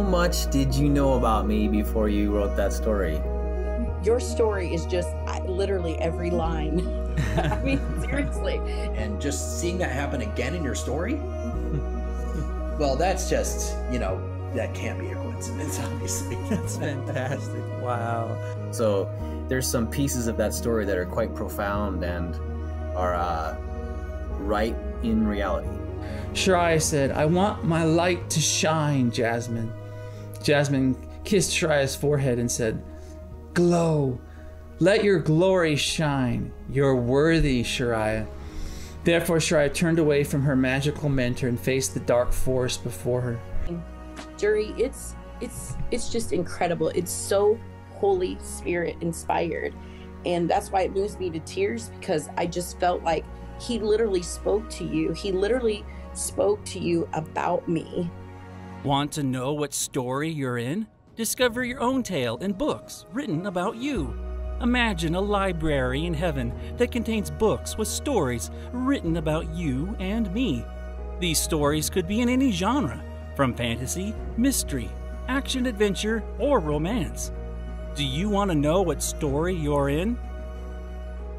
how much did you know about me before you wrote that story? Your story is just I, literally every line. I mean, seriously. And just seeing that happen again in your story, well, that's just, you know, that can't be a coincidence, obviously. That's fantastic. Wow. So there's some pieces of that story that are quite profound and are uh, right in reality. Shariah said, I want my light to shine, Jasmine. Jasmine kissed Shariah's forehead and said, Glow. Let your glory shine. You're worthy, Shariah. Therefore, Shariah turned away from her magical mentor and faced the dark forest before her. Jurri, it's it's it's just incredible. It's so Holy Spirit inspired. And that's why it moves me to tears because I just felt like he literally spoke to you. He literally spoke to you about me. Want to know what story you're in? Discover your own tale in books written about you. Imagine a library in heaven that contains books with stories written about you and me. These stories could be in any genre, from fantasy, mystery, action adventure, or romance. Do you want to know what story you're in?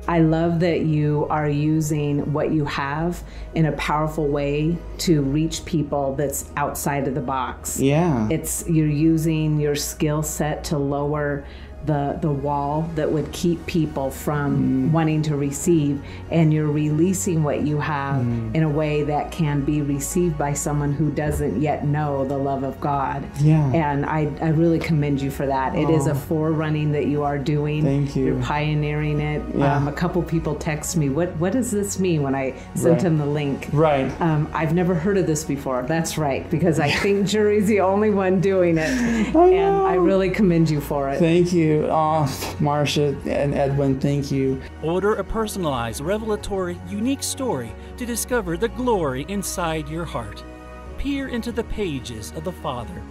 I love that you are using what you have in a powerful way to reach people that's outside of the box. Yeah. It's you're using your skill set to lower the the wall that would keep people from Mm. wanting to receive and you're releasing what you have Mm. in a way that can be received by someone who doesn't yet know the love of God. Yeah. And I, I really commend you for that. It is Oh. a forerunning that you are doing. Thank you. You're pioneering it. Yeah. Um, a couple people text me, what what does this mean when I sent Right. them the link? Right. Um, I've never heard of this before. That's right, because I think Jurri's the only one doing it. and I really commend you for it. Thank you. Oh, Marcia and Edwin, thank you. Order a personalized, revelatory, unique story to discover the glory inside your heart. Peer into the pages of the Father.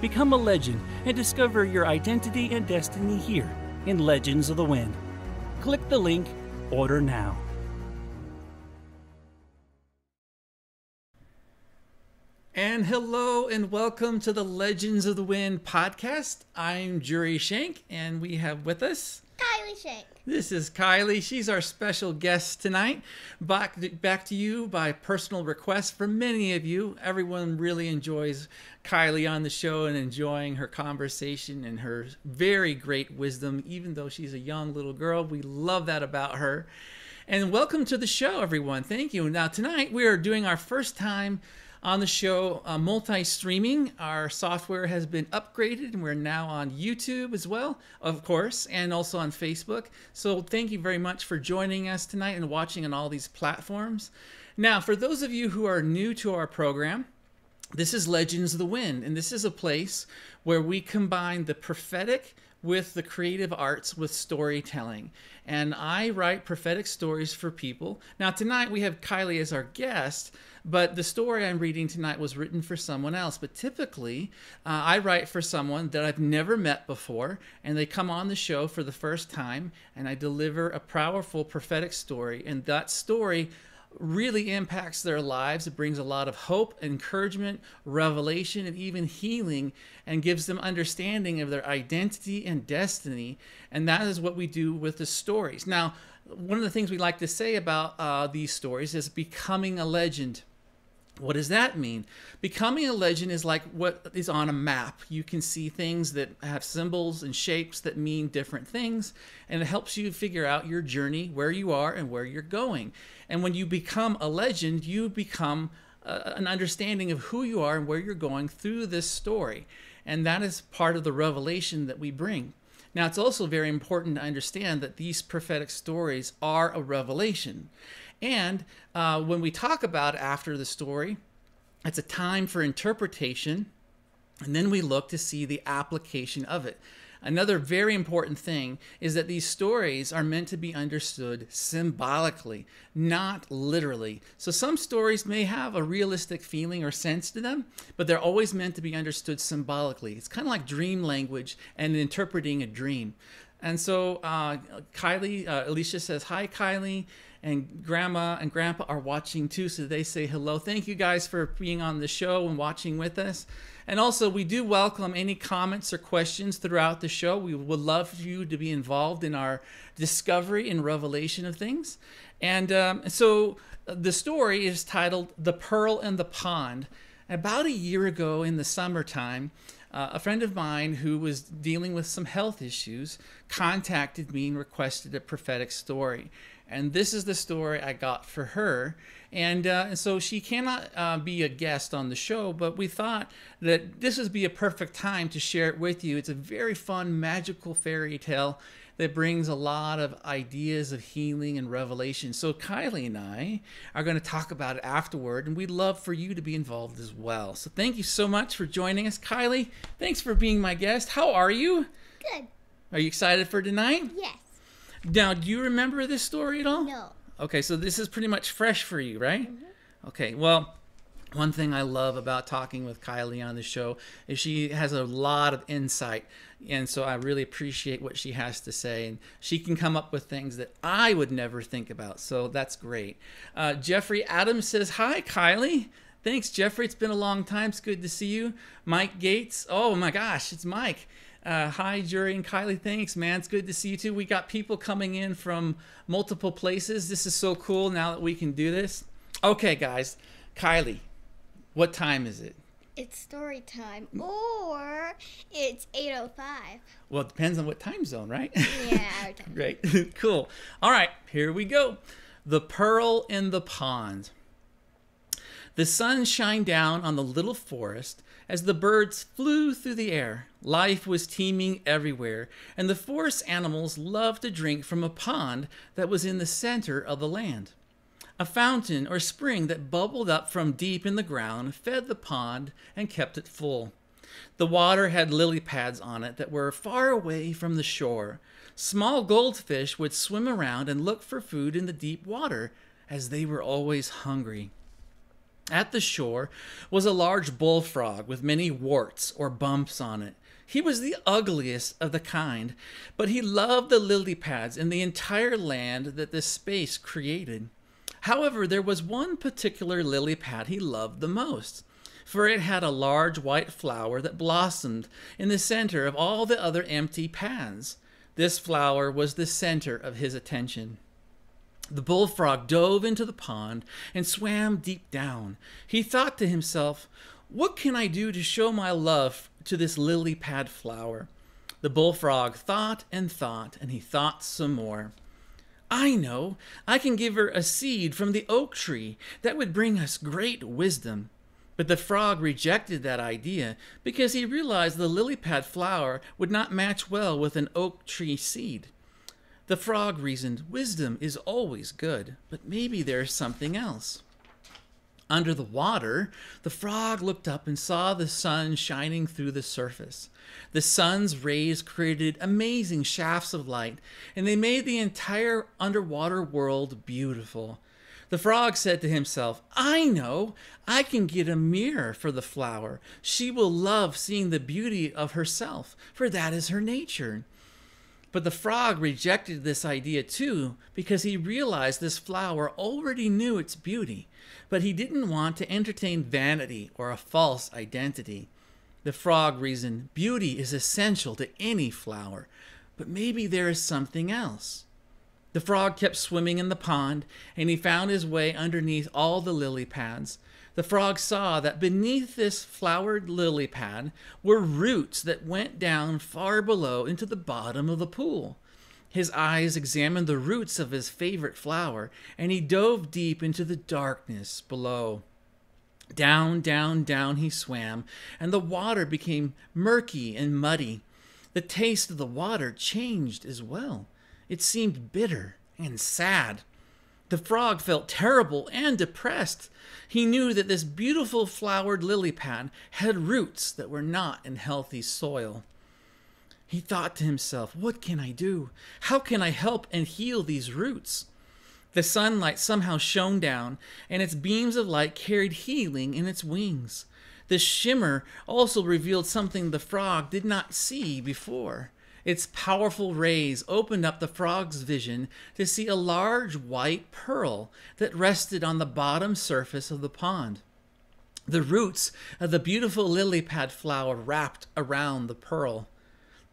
Become a legend and discover your identity and destiny here in Legends of the Wind. Click the link, order now. And hello and welcome to the Legends of the Wind podcast. I'm Jurri Schenck, and we have with us Kylie Schenck. this is Kylie. She's our special guest tonight. Back back to you by personal request from many of you. Everyone really enjoys Kylie on the show and enjoying her conversation and her very great wisdom. Even though she's a young little girl, we love that about her. And welcome to the show, everyone. Thank you. Now tonight we are doing our first time on the show uh, multi-streaming our software has been upgraded and we're now on youtube as well of course and also on facebook so thank you very much for joining us tonight and watching on all these platforms now for those of you who are new to our program this is Legends of the Wind, and this is a place where we combine the prophetic with the creative arts with storytelling. And I write prophetic stories for people. Now, tonight we have Kylie as our guest, but the story I'm reading tonight was written for someone else. But typically, uh, I write for someone that I've never met before, and they come on the show for the first time, and I deliver a powerful prophetic story. And that story really impacts their lives. It brings a lot of hope, encouragement, revelation, and even healing, and gives them understanding of their identity and destiny. And that is what we do with the stories. Now, one of the things we like to say about uh, these stories is becoming a legend. What does that mean? Becoming a legend is like what is on a map. You can see things that have symbols and shapes that mean different things, and it helps you figure out your journey, where you are, and where you're going. And when you become a legend, you become uh, an understanding of who you are and where you're going through this story. And that is part of the revelation that we bring. Now, it's also very important to understand that these prophetic stories are a revelation. And uh, when we talk about after the story, it's a time for interpretation, and then we look to see the application of it. Another very important thing is that these stories are meant to be understood symbolically, not literally. So some stories may have a realistic feeling or sense to them, but they're always meant to be understood symbolically. It's kind of like dream language and interpreting a dream. And so uh, Kylie, uh, Alisha says, Hi, Kylie. And grandma and grandpa are watching too, so they say hello. Thank you guys for being on the show and watching with us. And also, we do welcome any comments or questions throughout the show. We would love for you to be involved in our discovery and revelation of things. And um, so uh, the story is titled The Pearl and the Pond. About a year ago in the summertime, uh, a friend of mine who was dealing with some health issues contacted me and requested a prophetic story. And this is the story I got for her. And, uh, and so she cannot uh, be a guest on the show, but we thought that this would be a perfect time to share it with you. It's a very fun, magical fairy tale that brings a lot of ideas of healing and revelation. So Kylie and I are going to talk about it afterward, and we'd love for you to be involved as well. So thank you so much for joining us, Kylie. Thanks for being my guest. How are you? Good. Are you excited for tonight? Yes. Now, do you remember this story at all? No. Okay, so this is pretty much fresh for you, right? Okay, well, one thing I love about talking with Kylie on the show is she has a lot of insight. And so I really appreciate what she has to say. And she can come up with things that I would never think about. So that's great. Uh, Jeffrey Adams says, Hi, Kylie. Thanks, Jeffrey. It's been a long time. It's good to see you. Mike Gates. Oh my gosh, it's Mike. Uh, hi, Jurri and Kylie. Thanks, man. It's good to see you too. We got people coming in from multiple places. This is so cool now that we can do this. Okay, guys. Kylie, what time is it? It's story time. Or it's 8.05. Well, it depends on what time zone, right? Yeah. Great. cool. All right, here we go. The Pearl in the Pond. The sun shined down on the little forest as the birds flew through the air. Life was teeming everywhere, and the forest animals loved to drink from a pond that was in the center of the land. A fountain or spring that bubbled up from deep in the ground fed the pond and kept it full. The water had lily pads on it that were far away from the shore. Small goldfish would swim around and look for food in the deep water, as they were always hungry. At the shore was a large bullfrog with many warts or bumps on it. He was the ugliest of the kind, but he loved the lily pads and the entire land that this space created. However, there was one particular lily pad he loved the most, for it had a large white flower that blossomed in the center of all the other empty pads. This flower was the center of his attention. The bullfrog dove into the pond and swam deep down. He thought to himself, What can I do to show my love to this lily pad flower? The bullfrog thought and thought, and he thought some more. I know, I can give her a seed from the oak tree that would bring us great wisdom. But the frog rejected that idea because he realized the lily pad flower would not match well with an oak tree seed. The frog reasoned, Wisdom is always good, but maybe there's something else. Under the water, the frog looked up and saw the sun shining through the surface. The sun's rays created amazing shafts of light, and they made the entire underwater world beautiful. The frog said to himself, I know, I can get a mirror for the flower. She will love seeing the beauty of herself, for that is her nature. But the frog rejected this idea too because he realized this flower already knew its beauty, but he didn't want to entertain vanity or a false identity. The frog reasoned beauty is essential to any flower, but maybe there is something else. The frog kept swimming in the pond, and he found his way underneath all the lily pads. The frog saw that beneath this flowered lily pad were roots that went down far below into the bottom of the pool. His eyes examined the roots of his favorite flower, and he dove deep into the darkness below. Down, down, down he swam, and the water became murky and muddy. The taste of the water changed as well. It seemed bitter and sad. The frog felt terrible and depressed. He knew that this beautiful flowered lily pad had roots that were not in healthy soil. He thought to himself, What can I do? How can I help and heal these roots? The sunlight somehow shone down, and its beams of light carried healing in its wings. The shimmer also revealed something the frog did not see before. Its powerful rays opened up the frog's vision to see a large white pearl that rested on the bottom surface of the pond. The roots of the beautiful lily pad flower wrapped around the pearl.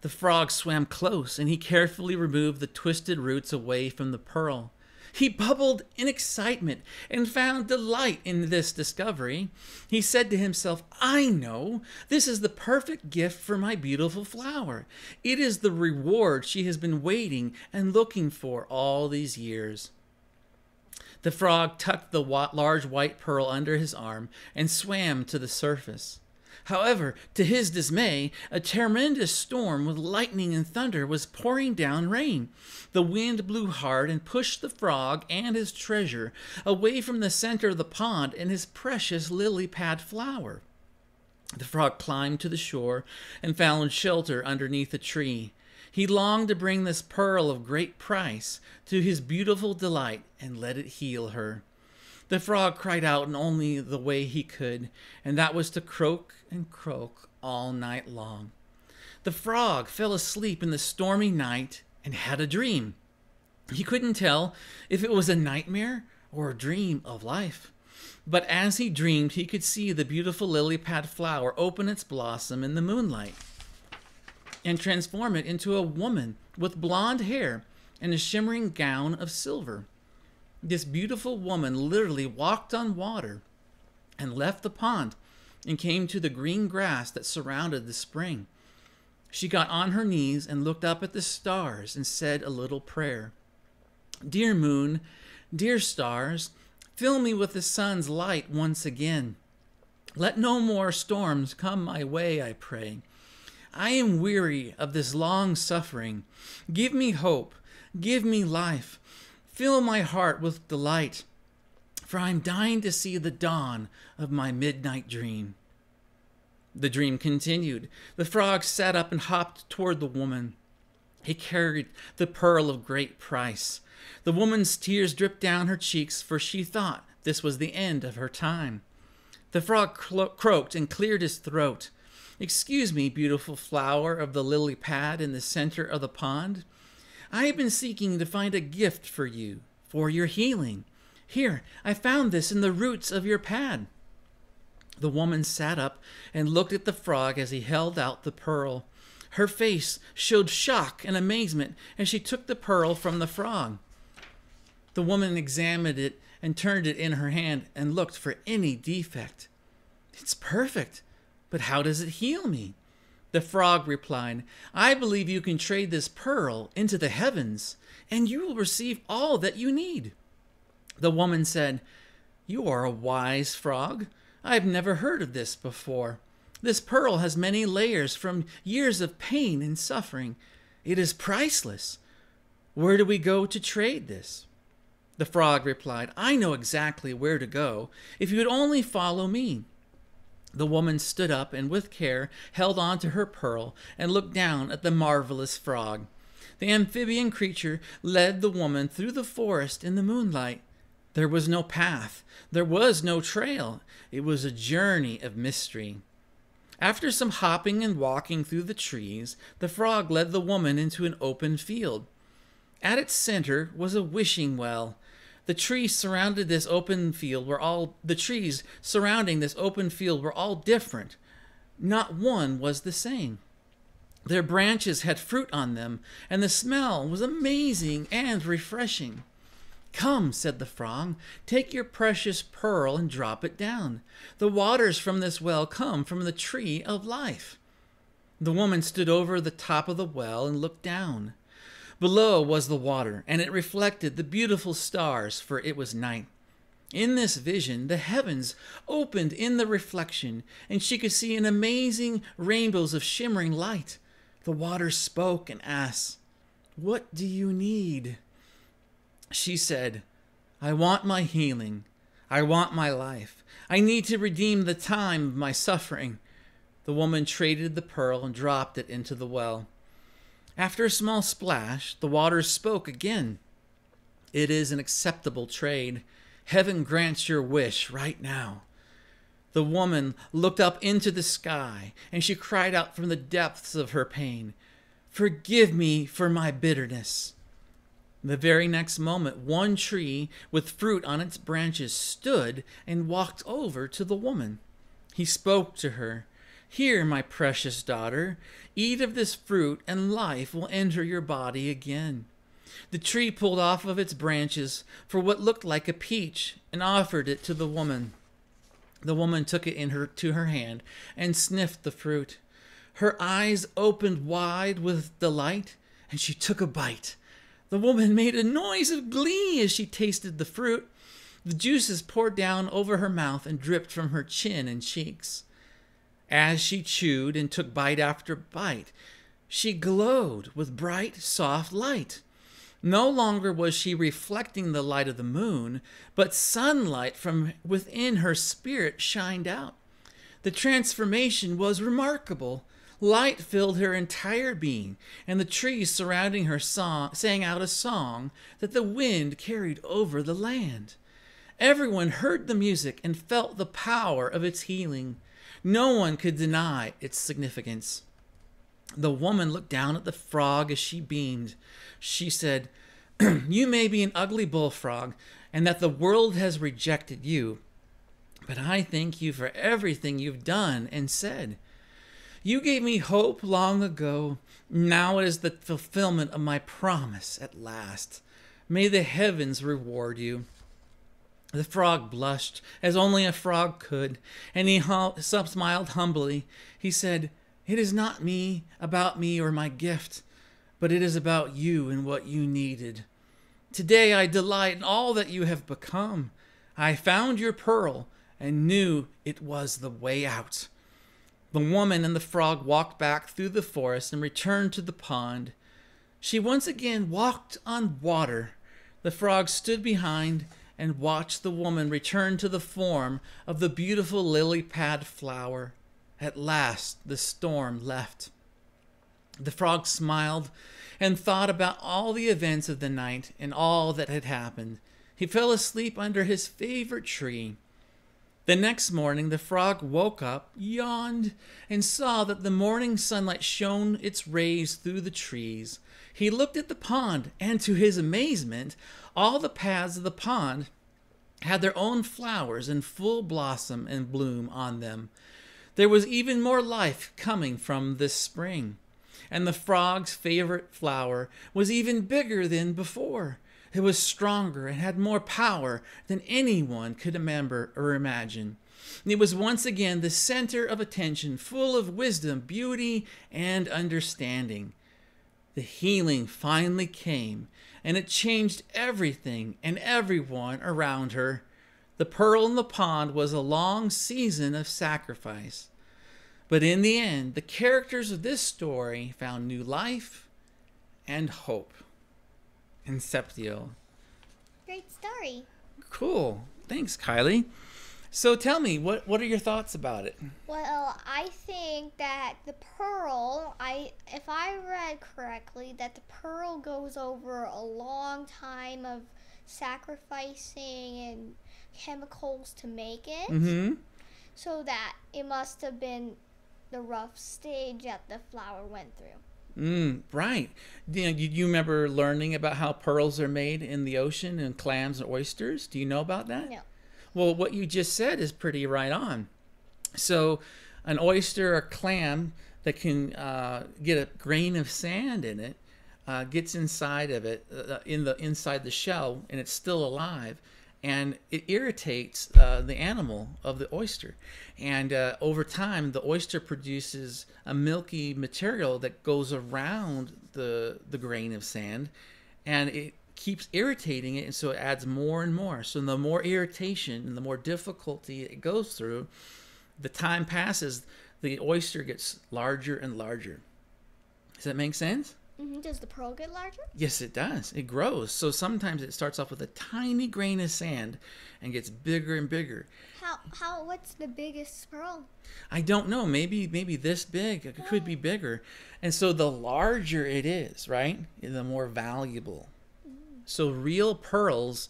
The frog swam close and he carefully removed the twisted roots away from the pearl. He bubbled in excitement and found delight in this discovery. He said to himself, I know this is the perfect gift for my beautiful flower. It is the reward she has been waiting and looking for all these years. The frog tucked the large white pearl under his arm and swam to the surface. However, to his dismay, a tremendous storm with lightning and thunder was pouring down rain. The wind blew hard and pushed the frog and his treasure away from the center of the pond and his precious lily pad flower. The frog climbed to the shore and found shelter underneath a tree. He longed to bring this pearl of great price to his beautiful delight and let it heal her. The frog cried out in only the way he could, and that was to croak and croak all night long. The frog fell asleep in the stormy night and had a dream. He couldn't tell if it was a nightmare or a dream of life. But as he dreamed, he could see the beautiful lily pad flower open its blossom in the moonlight and transform it into a woman with blonde hair and a shimmering gown of silver. This beautiful woman literally walked on water and left the pond and came to the green grass that surrounded the spring. She got on her knees and looked up at the stars and said a little prayer. Dear moon, dear stars, fill me with the sun's light once again. Let no more storms come my way, I pray. I am weary of this long suffering. Give me hope. Give me life. Fill my heart with delight, for I am dying to see the dawn of my midnight dream. The dream continued. The frog sat up and hopped toward the woman. He carried the pearl of great price. The woman's tears dripped down her cheeks, for she thought this was the end of her time. The frog clo- croaked and cleared his throat. Excuse me, beautiful flower of the lily pad in the center of the pond. I have been seeking to find a gift for you, for your healing. Here, I found this in the roots of your pad. The woman sat up and looked at the frog as he held out the pearl. Her face showed shock and amazement as she took the pearl from the frog. The woman examined it and turned it in her hand and looked for any defect. It's perfect, but how does it heal me? The frog replied, I believe you can trade this pearl into the heavens, and you will receive all that you need. The woman said, You are a wise frog. I have never heard of this before. This pearl has many layers from years of pain and suffering. It is priceless. Where do we go to trade this? The frog replied, I know exactly where to go if you would only follow me. The woman stood up and with care held on to her pearl and looked down at the marvelous frog. The amphibian creature led the woman through the forest in the moonlight. There was no path, there was no trail. It was a journey of mystery. After some hopping and walking through the trees, the frog led the woman into an open field. At its center was a wishing well, the trees surrounded this open field were all the trees surrounding this open field were all different. Not one was the same. Their branches had fruit on them, and the smell was amazing and refreshing. Come, said the frog, take your precious pearl and drop it down. The waters from this well come from the tree of life. The woman stood over the top of the well and looked down. Below was the water, and it reflected the beautiful stars, for it was night. In this vision, the heavens opened in the reflection, and she could see an amazing rainbows of shimmering light. The water spoke and asked, What do you need? She said, I want my healing. I want my life. I need to redeem the time of my suffering. The woman traded the pearl and dropped it into the well. After a small splash, the waters spoke again. It is an acceptable trade. Heaven grants your wish right now. The woman looked up into the sky, and she cried out from the depths of her pain, Forgive me for my bitterness. The very next moment, one tree with fruit on its branches stood and walked over to the woman. He spoke to her. Here, my precious daughter, eat of this fruit, and life will enter your body again. The tree pulled off of its branches for what looked like a peach and offered it to the woman. The woman took it in her to her hand and sniffed the fruit. Her eyes opened wide with delight, and she took a bite. The woman made a noise of glee as she tasted the fruit. The juices poured down over her mouth and dripped from her chin and cheeks. As she chewed and took bite after bite, she glowed with bright, soft light. No longer was she reflecting the light of the moon, but sunlight from within her spirit shined out. The transformation was remarkable. Light filled her entire being, and the trees surrounding her song, sang out a song that the wind carried over the land. Everyone heard the music and felt the power of its healing. No one could deny its significance. The woman looked down at the frog as she beamed. She said, You may be an ugly bullfrog, and that the world has rejected you, but I thank you for everything you've done and said. You gave me hope long ago. Now it is the fulfillment of my promise at last. May the heavens reward you. The frog blushed, as only a frog could, and he hum- smiled humbly. He said, It is not me, about me or my gift, but it is about you and what you needed. Today I delight in all that you have become. I found your pearl and knew it was the way out. The woman and the frog walked back through the forest and returned to the pond. She once again walked on water. The frog stood behind and watched the woman return to the form of the beautiful lily pad flower. At last the storm left. The frog smiled and thought about all the events of the night and all that had happened. He fell asleep under his favorite tree. The next morning, the frog woke up, yawned, and saw that the morning sunlight shone its rays through the trees. He looked at the pond, and to his amazement, all the paths of the pond had their own flowers in full blossom and bloom on them. There was even more life coming from this spring, and the frog's favorite flower was even bigger than before. It was stronger and had more power than anyone could remember or imagine. It was once again the center of attention, full of wisdom, beauty, and understanding. The healing finally came, and it changed everything and everyone around her. The pearl in the pond was a long season of sacrifice. But in the end, the characters of this story found new life and hope. Inceptio. Great story. Cool. Thanks, Kylie. So tell me, what what are your thoughts about it? Well, I think that the pearl, I if I read correctly, that the pearl goes over a long time of sacrificing and chemicals to make it. Mm-hmm. So that it must have been the rough stage that the flower went through. Mm, right. Do you, you remember learning about how pearls are made in the ocean and clams and oysters? Do you know about that? No. Well, what you just said is pretty right on. So, an oyster or clam that can uh, get a grain of sand in it uh, gets inside of it, uh, in the inside the shell, and it's still alive, and it irritates uh, the animal of the oyster. And uh, over time, the oyster produces a milky material that goes around the the grain of sand, and it keeps irritating it and so it adds more and more. So the more irritation and the more difficulty it goes through the time passes the oyster gets larger and larger. Does that make sense hmm Does the pearl get larger? yes it does it grows so sometimes it starts off with a tiny grain of sand and gets bigger and bigger How how what's the biggest pearl? I don't know. Maybe maybe this big. It could be bigger. And so the larger it is, right, the more valuable. So real pearls,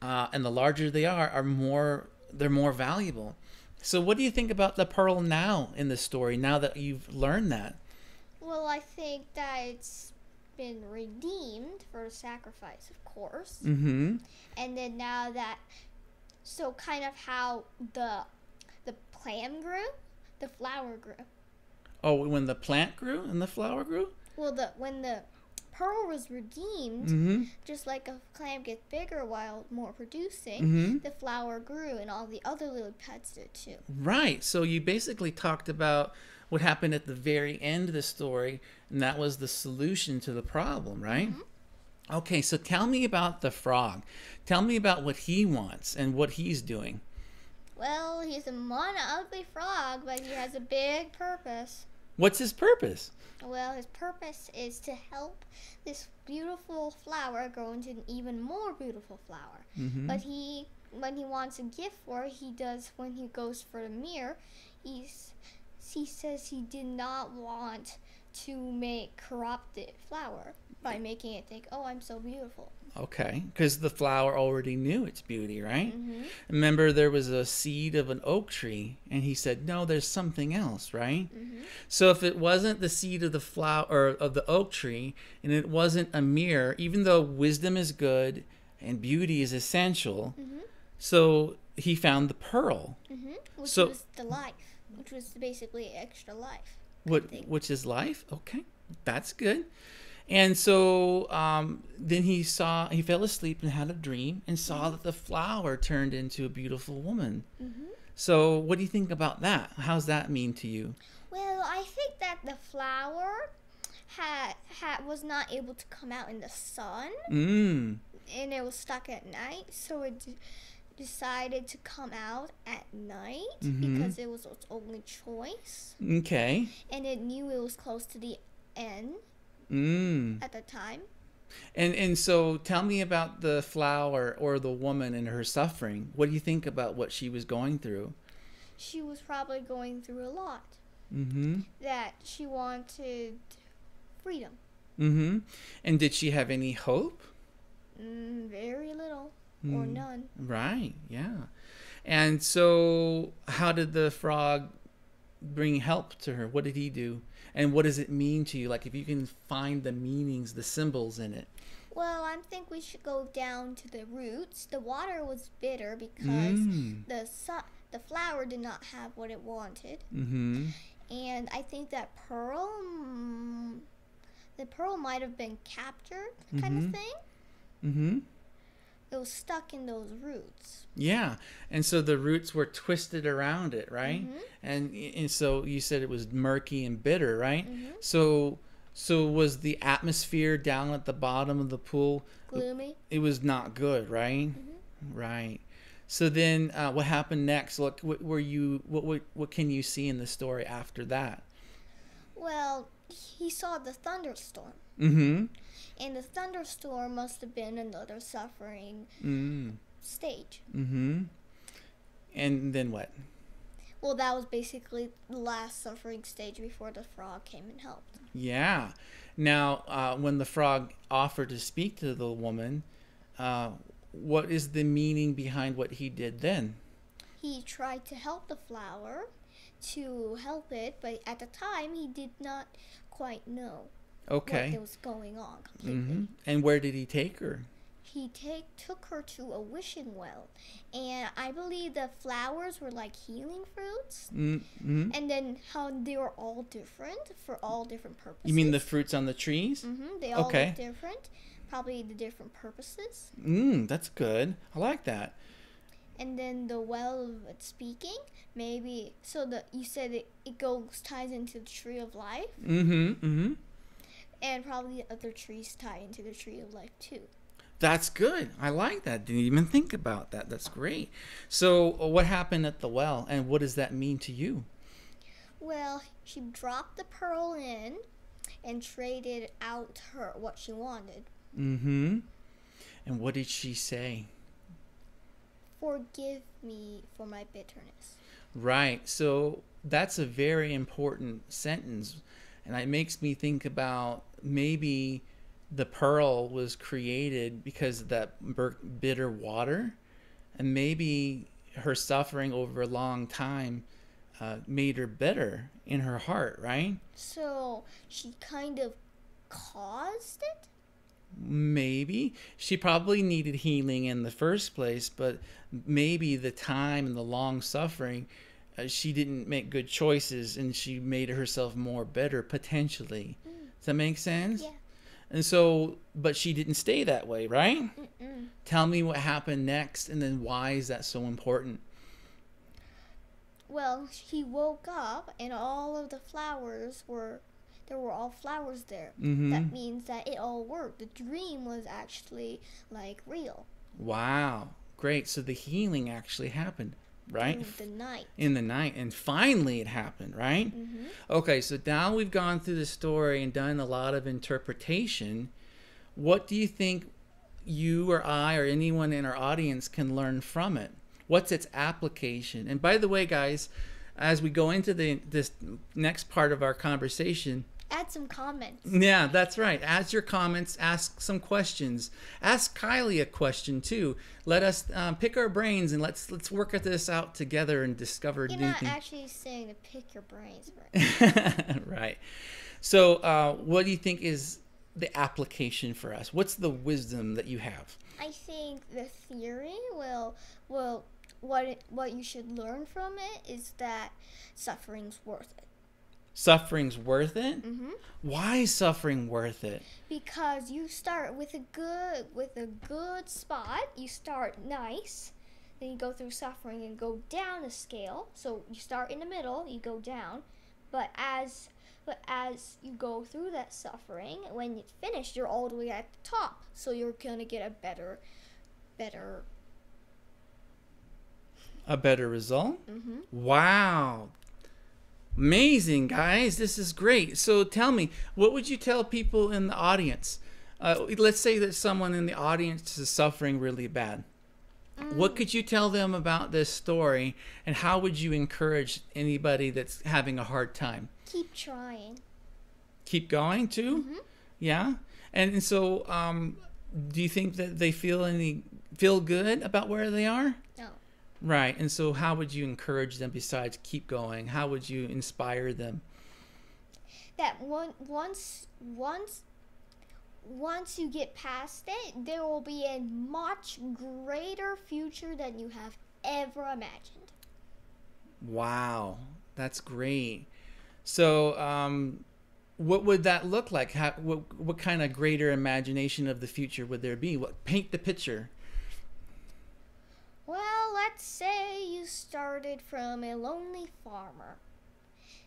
uh, and the larger they are, are more they're more valuable. So what do you think about the pearl now in the story? Now that you've learned that, Well, I think that it's been redeemed for a sacrifice, of course. mm-hmm. And then now that so kind of how the the plant grew, the flower grew. Oh, when the plant grew and the flower grew? Well, the when the pearl was redeemed, Mm-hmm. just like a clam gets bigger while more producing, Mm-hmm. the flower grew, and all the other lily pads did too. Right. So you basically talked about what happened at the very end of the story, and that was the solution to the problem, right? Okay, so tell me about the frog. Tell me about what he wants and what he's doing. Well, he's a one ugly frog, but he has a big purpose. What's his purpose? Well, his purpose is to help this beautiful flower grow into an even more beautiful flower. Mm-hmm. But he, when he wants a gift for it, he does when he goes for the mirror. He's he says he did not want to make corrupt the flower by making it think, "Oh, I'm so beautiful." Okay, because the flower already knew its beauty, right? hmm Remember, there was a seed of an oak tree, and he said, "No, there's something else, right?" hmm So if it wasn't the seed of the flower or of the oak tree, and it wasn't a mirror, even though wisdom is good and beauty is essential, hmm so he found the pearl, hmm Which So- was the life, which was basically extra life. what which is life. Okay, that's good. And so um, then he saw he fell asleep and had a dream and saw that the flower turned into a beautiful woman. hmm So what do you think about that? How's that mean to you? Well, I think that the flower had, had was not able to come out in the sun, Mm. and it was stuck at night, so it decided to come out at night Mhm. because it was its only choice, Okay. and it knew it was close to the end Mm. at the time. And and so tell me about the flower or the woman and her suffering. What do you think about what she was going through? She was probably going through a lot. Mm-hmm. That she wanted freedom. Mm-hmm. And did she have any hope? Mm, very little or Mm. none. Right, yeah. And so how did the frog bring help to her? What did he do? And what does it mean to you? Like if you can find the meanings, the symbols in it. Well, I think we should go down to the roots. The water was bitter because Mm. the su- the flower did not have what it wanted, Mm-hmm. and I think that pearl, mm, the pearl might have been captured, kind Mhm. of thing. Mm-hmm. It was stuck in those roots. Yeah. And so the roots were twisted around it, right? Mhm. And and so you said it was murky and bitter, right? Mhm. So so was the atmosphere down at the bottom of the pool Gloomy. it was not good, right? Right. So then uh, what happened next? Look, what were you what, what what can you see in the story after that? Well, he saw the thunderstorm, Mhm. And the thunderstorm must have been another suffering Mm. stage. Mhm. And then what? Well, that was basically the last suffering stage before the frog came and helped. Yeah. Now, uh, when the frog offered to speak to the woman, uh, what is the meaning behind what he did then? He tried to help the flower to help it, but at the time he did not quite know Okay. what was going on completely. hmm And where did he take her? He take took her to a wishing well, and I believe the flowers were like healing fruits, Mm-hmm. and then how they were all different for all different purposes. You mean the fruits on the trees? Mm-hmm. They all Okay. look different, probably the different purposes. Mm, that's good. I like that. and then the well of speaking maybe so the you said it, it goes ties into the tree of life Mm-hmm. Mm-hmm. And probably other trees tie into the tree of life too That's good. I like that. Didn't even think about that. That's great. So, uh, what happened at the well, and what does that mean to you? well she dropped the pearl in and traded out her what she wanted Mm-hmm. And what did she say? forgive me for my bitterness Right. So that's a very important sentence, and it makes me think about maybe the pearl was created because of that bitter water, and maybe her suffering over a long time uh, made her bitter in her heart. Right. so she kind of caused it Maybe she probably needed healing in the first place, but maybe the time and the long suffering she didn't make good choices and she made herself more better potentially. Does that make sense? Yeah. And so, but she didn't stay that way, right? Mm-mm. Tell me what happened next and then why is that so important? Well, he woke up and all of the flowers were there were all flowers there. Mhm. That means that it all worked. The dream was actually like real Wow. Great. So the healing actually happened, right? through the night. In the night. And finally it happened, right? Mm-hmm. Okay, so now we've gone through the story and done a lot of interpretation. What do you think you or I or anyone in our audience can learn from it? What's its application? And by the way, guys, as we go into the this next part of our conversation, Add some comments. yeah, that's right. Add your comments. Ask some questions. Ask Kylie a question too. Let us um, pick our brains and let's let's work at this out together and discover You're new not things. actually saying to pick your brains, right? right. So, uh, what do you think is the application for us? What's the wisdom that you have? I think the theory will will what it, what you should learn from it is that suffering's worth it. Suffering's worth it. hmm Why is suffering worth it? because you start with a good with a good spot you start nice then you go through suffering and go down a scale so you start in the middle you go down but as but as you go through that suffering when it's finished you're all the way at the top so you're gonna get a better better A better result. hmm Wow. Amazing, guys. This is great. So tell me, what would you tell people in the audience? Uh, let's say that someone in the audience is suffering really bad. What could you tell them about this story, and how would you encourage anybody that's having a hard time? keep trying Keep going too? Yeah. And, and so, um, do you think that they feel any feel good about where they are? no Right. And so, how would you encourage them besides keep going? How would you inspire them? that one once once once you get past it there will be a much greater future than you have ever imagined Wow, that's great. So, um, what would that look like? How, what, what kind of greater imagination of the future would there be? What paint the picture? Well let's say you started from a lonely farmer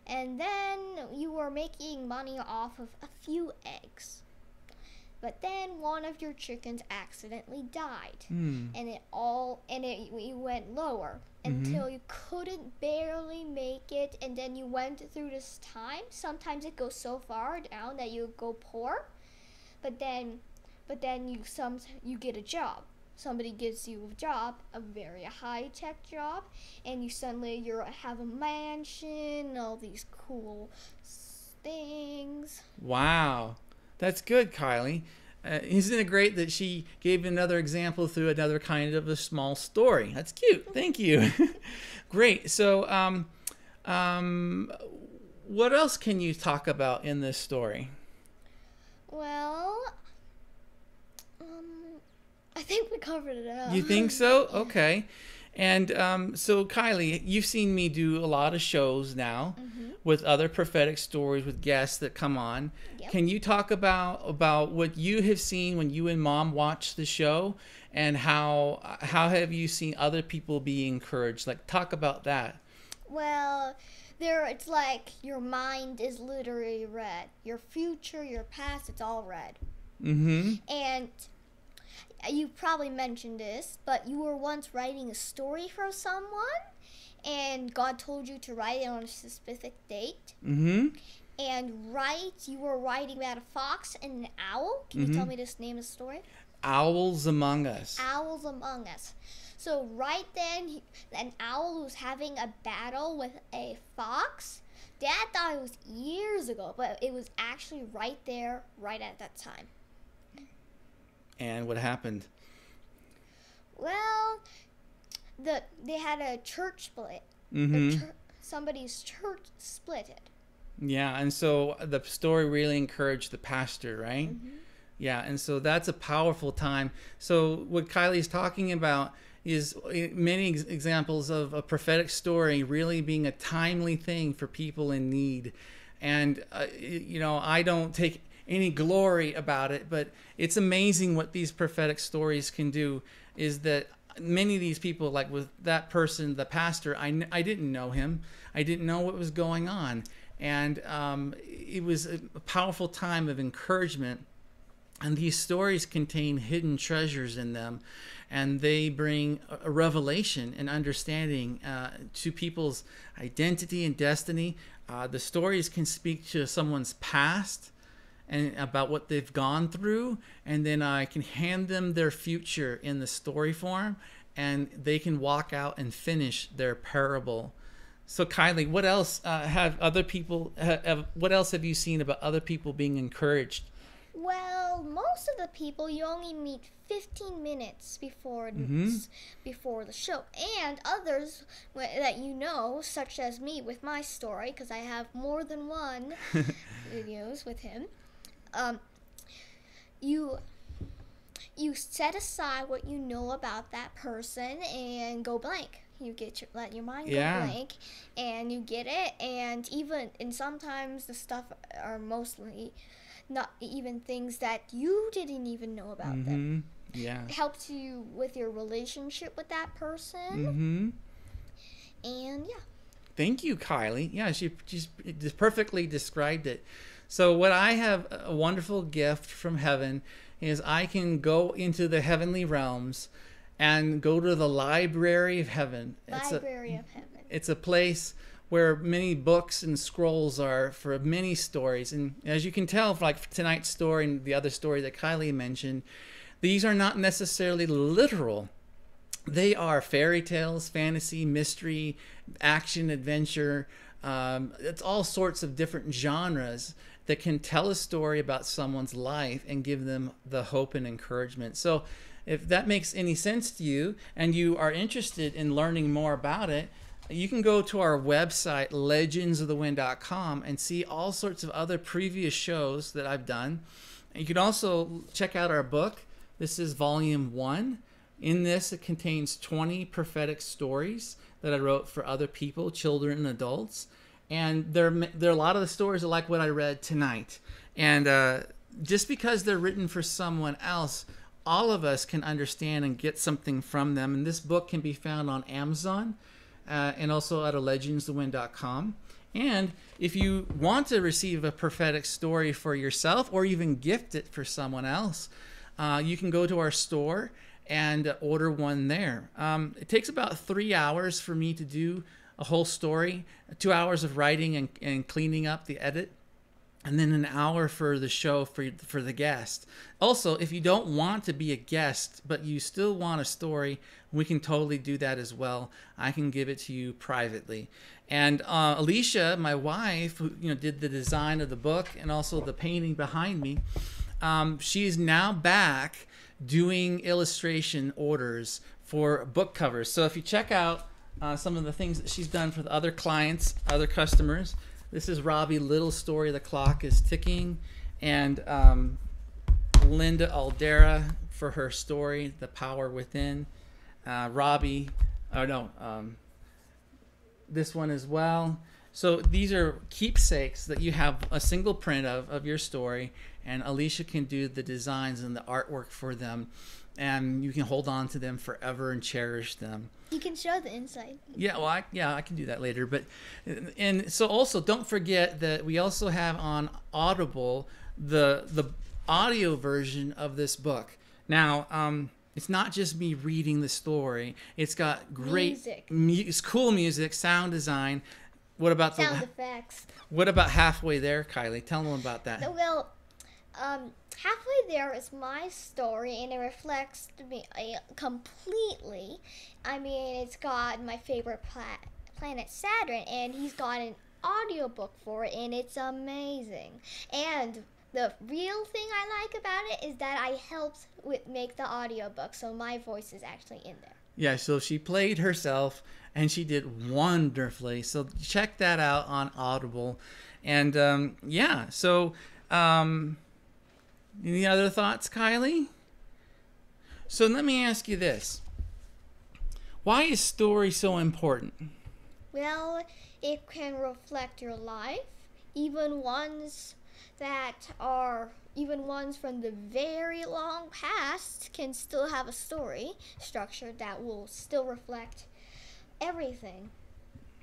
and then you were making money off of a few eggs. But then one of your chickens accidentally died Hmm. and it all and it you went lower until you couldn't barely make it and then you went through this time. Sometimes it goes so far down that you go poor but then but then you some you get a job somebody gives you a job a very high tech job and you suddenly you have a mansion all these cool things Wow, that's good, Kylie. Uh, isn't it great that she gave another example through another kind of a small story? That's cute. Thank you. great. So, um, um, what else can you talk about in this story? well think we covered it up You think so? Okay. And um, so, Kylie, you've seen me do a lot of shows now with other prophetic stories with guests that come on. Yep. Can you talk about about what you have seen when you and Mom watch the show, and how how have you seen other people be encouraged? Like, talk about that. Well, there it's like your mind is literally red. Your future, your past, it's all red. Mm-hmm. And you probably mentioned this, but you were once writing a story for someone and God told you to write it on a specific date. Mm-hmm. And right, you were writing about a fox and an owl. Can you tell me this name of the story? Owls among us. Owls Among Us. So right then, he- an owl was having a battle with a fox. Dad thought it was years ago, but it was actually right there, right at that time. And what happened? Well, the they had a church split. Mm-hmm. Chur- somebody's church split it. Yeah, and so the story really encouraged the pastor, right? Yeah, and so that's a powerful time. So what Kylie's talking about is uh, many ex- examples of a prophetic story really being a timely thing for people in need. And, uh, you know, I don't take any glory about it, but it's amazing what these prophetic stories can do. Is that many of these people, like with that person, the pastor, I, I didn't know him, I didn't know what was going on. And um, it was a powerful time of encouragement. And these stories contain hidden treasures in them, and they bring a revelation and understanding uh, to people's identity and destiny. Uh, the stories can speak to someone's past, and about what they've gone through and then i can hand them their future in the story form and they can walk out and finish their parable. So kylie what else uh, have other people have, what else have you seen about other people being encouraged? Well, most of the people you only meet 15 minutes before before the show, and others that you know, such as me with my story, because I have more than one videos with him. Um, you you set aside what you know about that person and go blank. You get your let your mind Yeah. go blank, and you get it. And even and sometimes the stuff are mostly not even things that you didn't even know about them. hmm yeah It helps you with your relationship with that person, hmm and yeah. Thank you, Kylie. Yeah, she she's just perfectly described it. So what I have a wonderful gift from heaven is I can go into the heavenly realms and go to the library of heaven. It's a Library of Heaven. it's a place where many books and scrolls are for many stories. And as you can tell, like tonight's story and the other story that Kylie mentioned, these are not necessarily literal they are fairy tales, fantasy, mystery, action, adventure. Um, it's all sorts of different genres that can tell a story about someone's life and give them the hope and encouragement. So, if that makes any sense to you and you are interested in learning more about it, you can go to our website, legendsofthewind.com, and see all sorts of other previous shows that I've done. You can also check out our book. This is volume one. In this, it contains 20 prophetic stories that I wrote for other people, children and adults. And there, there are a lot of the stories are like what I read tonight. And uh, just because they're written for someone else, all of us can understand and get something from them. And this book can be found on Amazon uh, and also at legendsthewind.com. And if you want to receive a prophetic story for yourself or even gift it for someone else, uh, you can go to our store and order one there. Um, it takes about three hours for me to do a whole story, two hours of writing and, and cleaning up the edit and then an hour for the show for for the guest. Also, if you don't want to be a guest but you still want a story, we can totally do that as well. I can give it to you privately. And uh, Alisha, my wife, who you know did the design of the book and also the painting behind me, um, she is now back doing illustration orders for book covers. So if you check out uh, some of the things that she's done for the other clients, other customers. This is Robbie Little story. The clock is ticking, and um, Linda Aldera for her story, The Power Within. Uh, Robbie, oh no, um, this one as well. So these are keepsakes that you have a single print of of your story, and Alisha can do the designs and the artwork for them, and you can hold on to them forever and cherish them. You can show the inside. Yeah, well, I, yeah, I can do that later. But and so also don't forget that we also have on Audible the the audio version of this book. Now, um, it's not just me reading the story. It's got great Music. mu- it's cool music, sound design. What about Sound the effects. what about halfway there, Kylie? Tell them about that. Well, um, halfway there is my story, and it reflects me uh, completely. I mean, it's got my favorite pla- planet Saturn, and he's got an audiobook for it, and it's amazing. And the real thing I like about it is that I helped with make the audiobook, so my voice is actually in there. Yeah, so she played herself and she did wonderfully. So check that out on Audible. And um, yeah, so um, any other thoughts, Kylie? So let me ask you this. Why is story so important? Well, it can reflect your life, even ones that are even ones from the very long past can still have a story structure that will still reflect everything.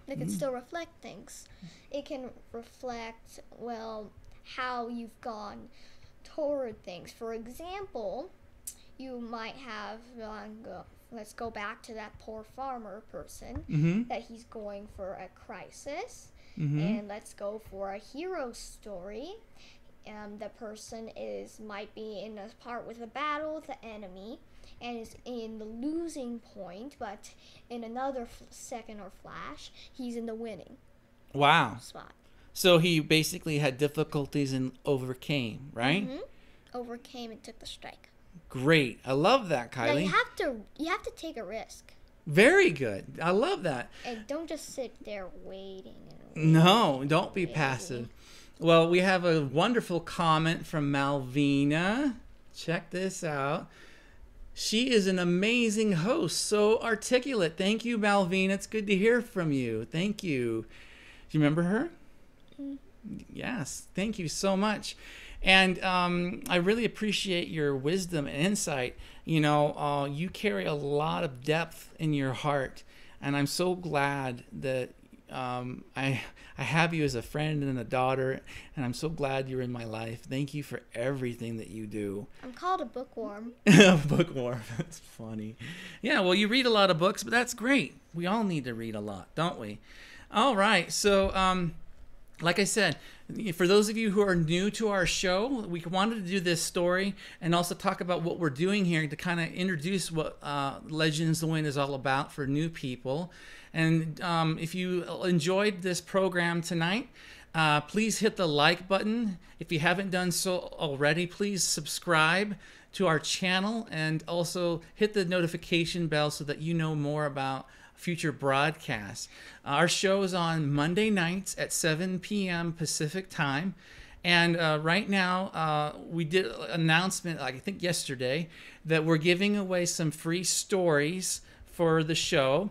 It can mm-hmm. still reflect things. It can reflect, well, how you've gone toward things. For example, you might have, um, let's go back to that poor farmer person Mm-hmm. that he's going for a crisis. Mm-hmm. And let's go for a hero story. Um, the person is might be in a part with a battle with the enemy and is in the losing point, but in another f- second or flash, he's in the winning Wow. spot. So he basically had difficulties and overcame, right? Mhm. Overcame and took the strike. Great. I love that, Now Kylie. you have to you have to take a risk Very good. I love that. and don't just sit there waiting. And waiting. No, don't be passive. Well, we have a wonderful comment from Malvina. Check this out. She is an amazing host, so articulate. Thank you, Malvina. It's good to hear from you. Thank you. Do you remember her? Yes. Thank you so much. And um, I really appreciate your wisdom and insight. You know, uh, you carry a lot of depth in your heart, and I'm so glad that um, I I have you as a friend and a daughter, and I'm so glad you're in my life. Thank you for everything that you do. I'm called a bookworm. Bookworm. That's funny. Yeah, well, you read a lot of books, but that's great. We all need to read a lot, don't we? All right. So, um, like I said, for those of you who are new to our show, we wanted to do this story and also talk about what we're doing here to kind of introduce what uh, Legends the Wind is all about for new people. And um, if you enjoyed this program tonight, uh, please hit the like button. If you haven't done so already, please subscribe to our channel and also hit the notification bell so that you know more about future broadcasts. Our show is on Monday nights at 7 p.m. Pacific time. And uh, right now, uh, we did an announcement, like I think yesterday, that we're giving away some free stories for the show.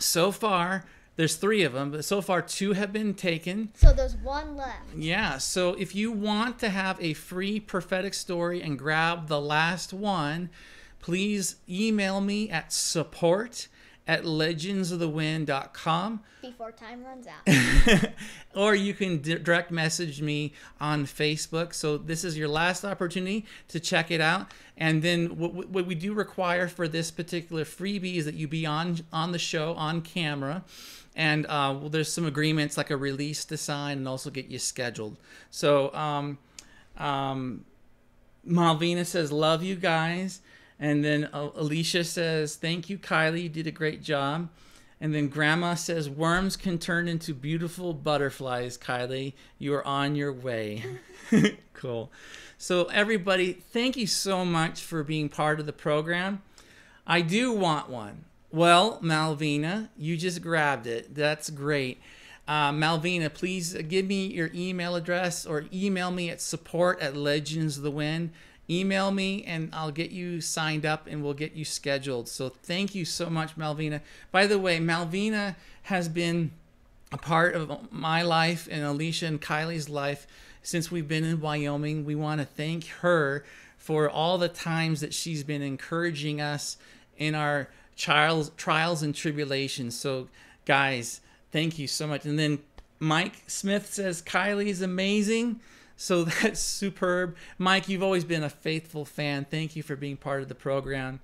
So far, there's three of them, but so far two have been taken. So there's one left. Yeah, so if you want to have a free prophetic story and grab the last one, please email me at support at legendsofthewind.com Before time runs out. or you can direct message me on Facebook. So this is your last opportunity to check it out. And then what, what we do require for this particular freebie is that you be on on the show on camera. And uh, well, there's some agreements like a release to sign and also get you scheduled. So um, um, Malvina says, "Love you guys," and then uh, Alisha says, "Thank you, Kylie. You did a great job." And then Grandma says, "Worms can turn into beautiful butterflies, Kylie. You are on your way." cool. So everybody, thank you so much for being part of the program. I do want one. Well, Malvina, you just grabbed it. That's great. Uh, Malvina, please give me your email address or email me at support at Legends of the Wind. Email me and I'll get you signed up and we'll get you scheduled. So thank you so much, Malvina. By the way, Malvina has been a part of my life and Alisha and Kylie's life since we've been in Wyoming. We want to thank her for all the times that she's been encouraging us in our trials, trials and tribulations. So, guys, thank you so much. And then Mike Smith says Kylie is amazing. So that's superb. Mike, you've always been a faithful fan. Thank you for being part of the program.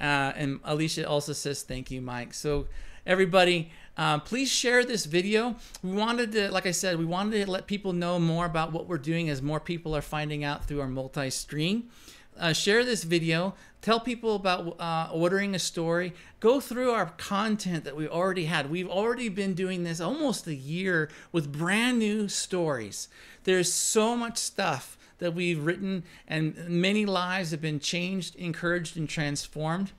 Uh, and Alisha also says thank you, Mike. So everybody, uh, please share this video. We wanted to, like I said, we wanted to let people know more about what we're doing as more people are finding out through our multi-stream. Uh, share this video. Tell people about uh, ordering a story. Go through our content that we already had. We've already been doing this almost a year with brand new stories. There's so much stuff that we've written, and many lives have been changed, encouraged, and transformed.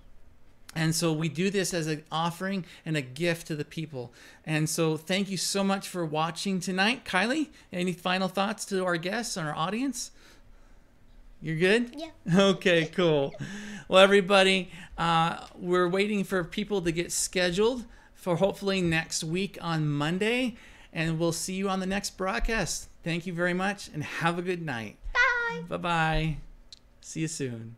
And so we do this as an offering and a gift to the people. And so thank you so much for watching tonight. Kylie, any final thoughts to our guests and our audience? You're good? Yeah. Okay, cool. Well, everybody, uh, we're waiting for people to get scheduled for hopefully next week on Monday, and we'll see you on the next broadcast. Thank you very much, and have a good night. Bye. Bye bye. See you soon.